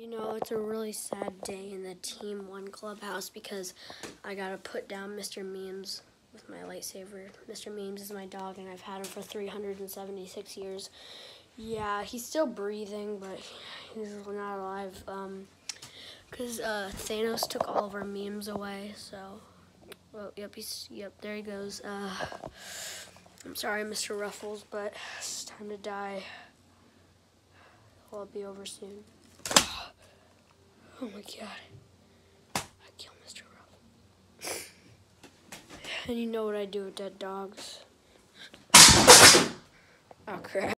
You know, it's a really sad day in the Team One clubhouse because I gotta put down Mr. Memes with my lightsaber. Mr. Memes is my dog, and I've had him for 376 years. Yeah, he's still breathing, but he's not alive. Um, cause uh, Thanos took all of our memes away. So, well, yep, he's yep. There he goes. Uh, I'm sorry, Mr. Ruffles, but it's time to die. It'll be over soon. Oh my god. I kill Mr. Ruff. and you know what I do with dead dogs. Oh crap.